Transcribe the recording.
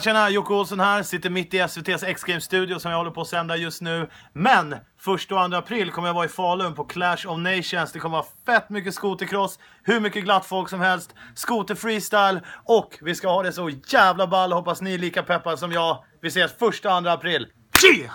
Tjena, Jocke Olsson här. Sitter mitt i SVT's X-Games-studio som jag håller på att sända just nu. Men, 1 och 2 april kommer jag vara i Falun på Clash of Nations. Det kommer vara fett mycket skotercross, hur mycket glatt folk som helst, skoterfreestyle och vi ska ha det så jävla ball. Hoppas ni är lika peppade som jag. Vi ses 1 och 2 april. Tji!